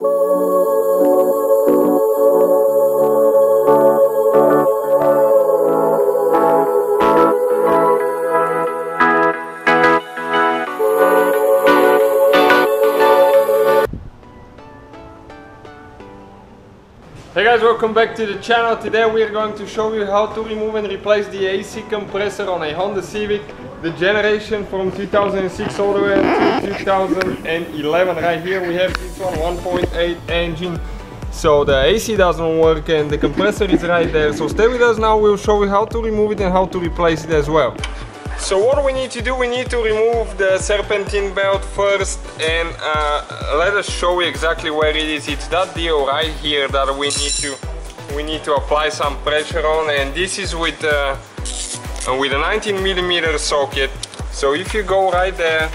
Hey guys, welcome back to the channel. Today we are going to show you how to remove and replace the AC compressor on a Honda Civic, the generation from 2006 all the way to 2011. Right here we have this one 1.8 engine. So the AC doesn't work and the compressor is right there. So stay with us now, we'll show you how to remove it and how to replace it as well. So what we need to do, we need to remove the serpentine belt first and uh, let us show you exactly where it is. It's that deal right here that we need to we need to apply some pressure on and this is with uh, with a 19 millimeter socket. So if you go right there,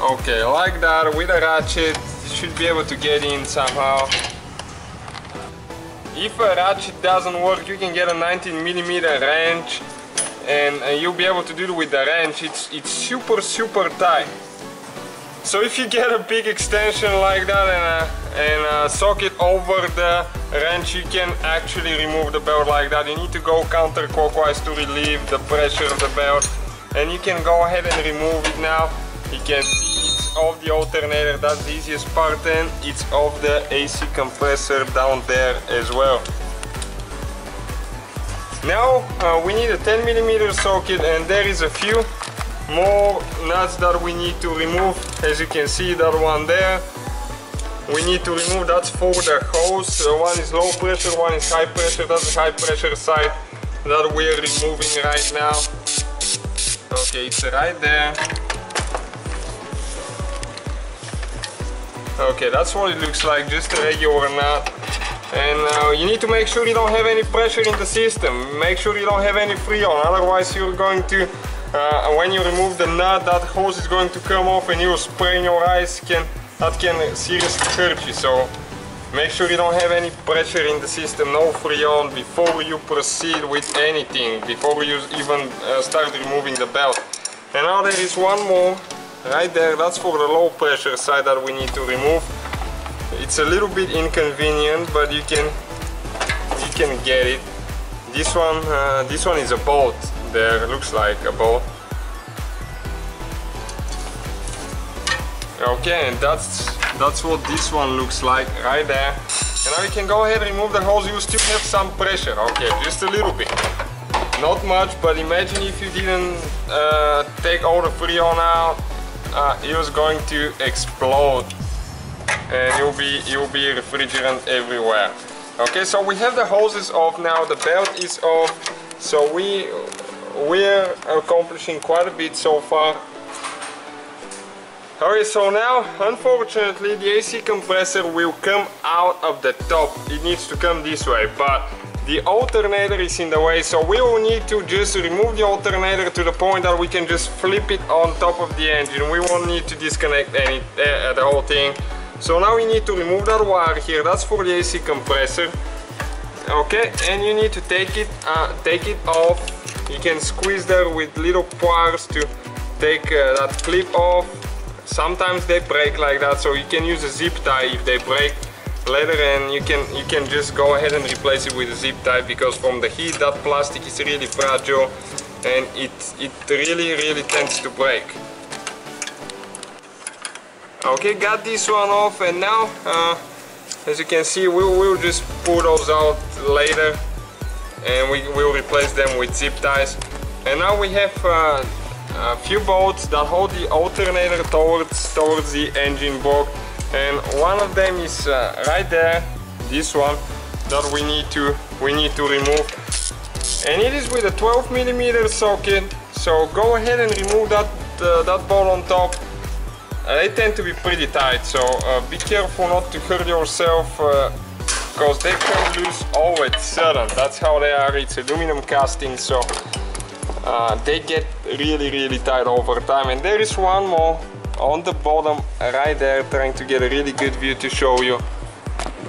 okay, like that with a ratchet, you should be able to get in somehow. If a ratchet doesn't work, you can get a 19 millimeter wrench and, and you'll be able to do it with the wrench it's it's super super tight so if you get a big extension like that and a, and over the wrench you can actually remove the belt like that. You need to go counterclockwise to relieve the pressure of the belt. And you can go ahead and remove it now. You can see it's off the alternator. That's the easiest part. And it's off the AC compressor down there as well. Now uh, we need a 10 millimeter socket and there is a few more nuts that we need to remove. As you can see that one there. We need to remove that's for the hose. One is low pressure, one is high pressure. That's the high pressure side that we're removing right now. Okay, it's right there. Okay, that's what it looks like, just a regular nut and uh, you need to make sure you don't have any pressure in the system make sure you don't have any freon otherwise you're going to uh, when you remove the nut that hose is going to come off and you'll spray in your eyes. Can that can seriously hurt you. So make sure you don't have any pressure in the system. No freon before you proceed with anything before you even uh, start removing the belt. And now there is one more right there. That's for the low pressure side that we need to remove. It's a little bit inconvenient but you can you can get it. This one uh, this one is a bolt there looks like a bolt okay and that's that's what this one looks like right there. And now you can go ahead and remove the hose you still have some pressure. Okay just a little bit. Not much but imagine if you didn't uh, take all the freon out uh, it was going to explode. And you'll be you'll be refrigerant everywhere. Okay so we have the hoses off. Now the belt is off. So we we're accomplishing quite a bit so far. Okay so now? Unfortunately the AC compressor will come out of the top. It needs to come this way but the alternator is in the way so we will need to just remove the alternator to the point that we can just flip it on top of the engine. We won't need to disconnect any uh, the whole thing. So now we need to remove that wire here, that's for the AC compressor. Okay, and you need to take it, uh, take it off. You can squeeze there with little pliers to take uh, that clip off. Sometimes they break like that, so you can use a zip tie if they break later and you can you can just go ahead and replace it with a zip tie because from the heat that plastic is really fragile and it, it really really tends to break. Okay, got this one off and now, uh, as you can see, we will just pull those out later and we will replace them with zip ties. And now we have uh, a few bolts that hold the alternator towards, towards the engine block and one of them is uh, right there, this one, that we need to, we need to remove. And it is with a 12 millimeter socket, so go ahead and remove that, uh, that bolt on top uh, they tend to be pretty tight, so uh, be careful not to hurt yourself because they can lose all at sudden. That's how they are. It's aluminum casting, so uh, they get really, really tight over time. And there is one more on the bottom right there, trying to get a really good view to show you.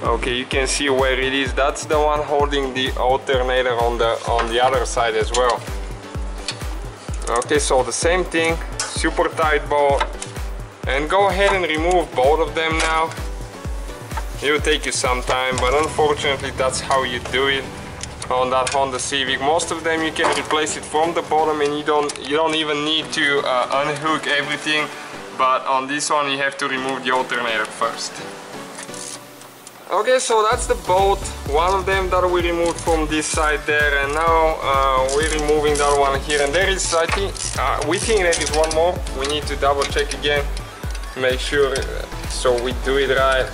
Okay, you can see where it is. That's the one holding the alternator on the on the other side as well. Okay, so the same thing, super tight bolt, and go ahead and remove both of them now it will take you some time but unfortunately that's how you do it. On that Honda Civic most of them you can replace it from the bottom and you don't you don't even need to uh, unhook everything. But on this one you have to remove the alternator first. Okay, so that's the bolt, one of them that we removed from this side there and now uh, we're removing that one here. And there is, I think, uh, we think there is one more, we need to double check again, make sure uh, so we do it right.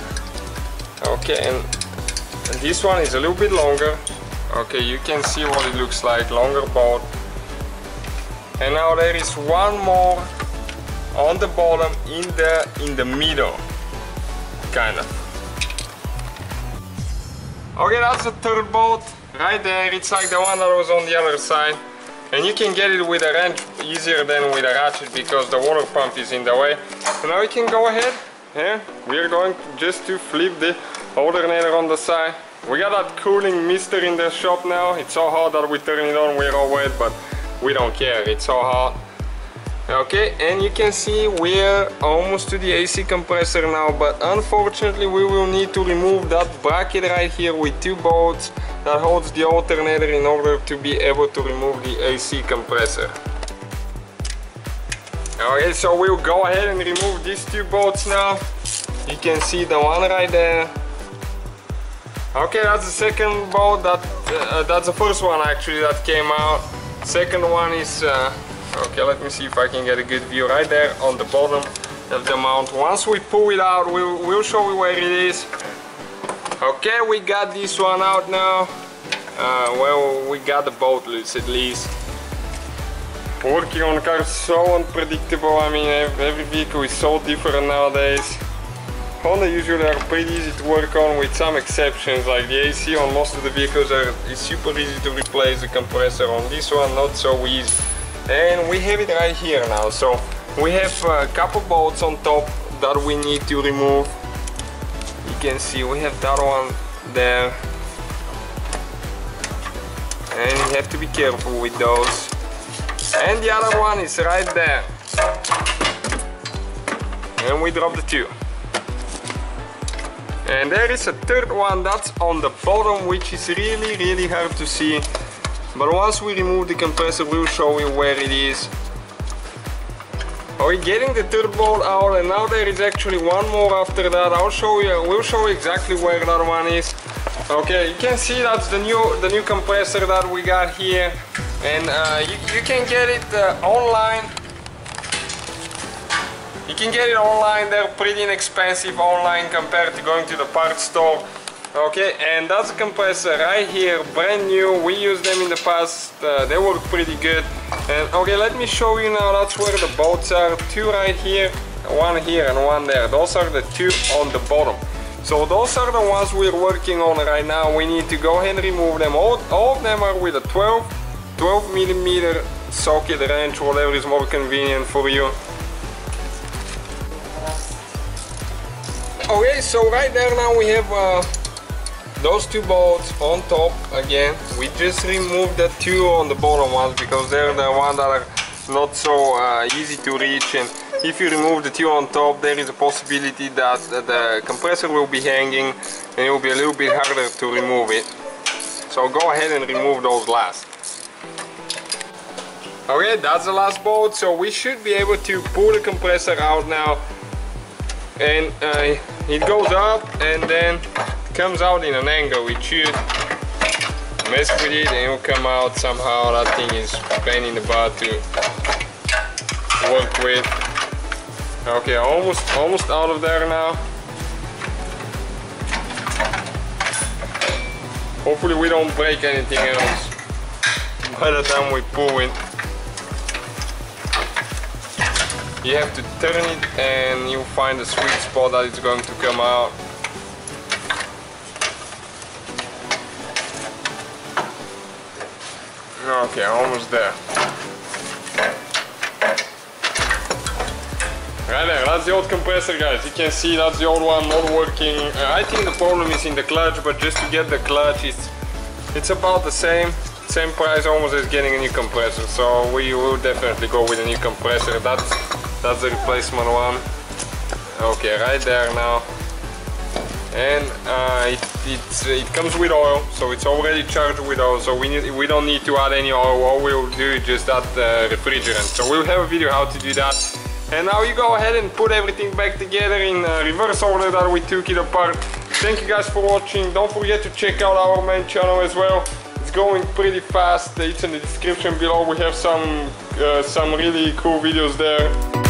Okay, and, and this one is a little bit longer, okay, you can see what it looks like, longer bolt. And now there is one more on the bottom in the, in the middle, kind of. Okay, that's the third bolt right there. It's like the one that was on the other side. And you can get it with a wrench easier than with a ratchet because the water pump is in the way. So now we can go ahead. Yeah, we're going just to flip the alternator on the side. We got that cooling mister in the shop now. It's so hot that we turn it on, we're all wet, but we don't care. It's so hot okay and you can see we're almost to the AC compressor now but unfortunately we will need to remove that bracket right here with two bolts that holds the alternator in order to be able to remove the AC compressor okay so we'll go ahead and remove these two bolts now you can see the one right there okay that's the second bolt that uh, that's the first one actually that came out second one is uh, Okay, let me see if I can get a good view right there on the bottom of the mount. Once we pull it out, we'll, we'll show you where it is. Okay, we got this one out now. Uh, well, we got the bolt loose at least. Working on cars so unpredictable. I mean, every vehicle is so different nowadays. Honda usually are pretty easy to work on with some exceptions like the AC on most of the vehicles are, is super easy to replace the compressor on this one not so easy and we have it right here now so we have a couple bolts on top that we need to remove you can see we have that one there and you have to be careful with those and the other one is right there and we drop the two and there is a third one that's on the bottom which is really really hard to see but once we remove the compressor, we'll show you where it is. we're we getting the third bolt out and now there is actually one more after that. I'll show you, we'll show you exactly where that one is. Okay, you can see that's the new the new compressor that we got here and uh, you, you can get it uh, online. You can get it online, they're pretty inexpensive online compared to going to the parts store. Okay and that's a compressor right here brand new. We used them in the past. Uh, they work pretty good. And okay let me show you now. That's where the bolts are. Two right here one here and one there. Those are the two on the bottom. So those are the ones we're working on right now. We need to go ahead and remove them. All, all of them are with a 12 12 millimeter socket wrench whatever is more convenient for you. Okay so right there now we have uh, those two bolts on top again. We just removed the two on the bottom ones because they're the ones that are not so uh, easy to reach. And if you remove the two on top there is a possibility that the compressor will be hanging and it will be a little bit harder to remove it. So go ahead and remove those last okay that's the last bolt so we should be able to pull the compressor out now. And uh, it goes up and then comes out in an angle. We should mess with it and it will come out somehow. That thing is pain in the butt to work with. Okay almost almost out of there now. Hopefully we don't break anything else by the time we pull it you have to turn it and you find the sweet spot that it's going to come out Okay, almost there. Right there, that's the old compressor guys. You can see that's the old one not working. Uh, I think the problem is in the clutch, but just to get the clutch, it's, it's about the same. Same price almost as getting a new compressor. So we will definitely go with a new compressor. That's, that's the replacement one. Okay, right there now. and uh, it, it's, it comes with oil so it's already charged with oil so we, need, we don't need to add any oil. All we'll do is just add uh, refrigerant. So we'll have a video how to do that. And now you go ahead and put everything back together in uh, reverse order that we took it apart. Thank you guys for watching. Don't forget to check out our main channel as well. It's going pretty fast. It's in the description below. We have some uh, some really cool videos there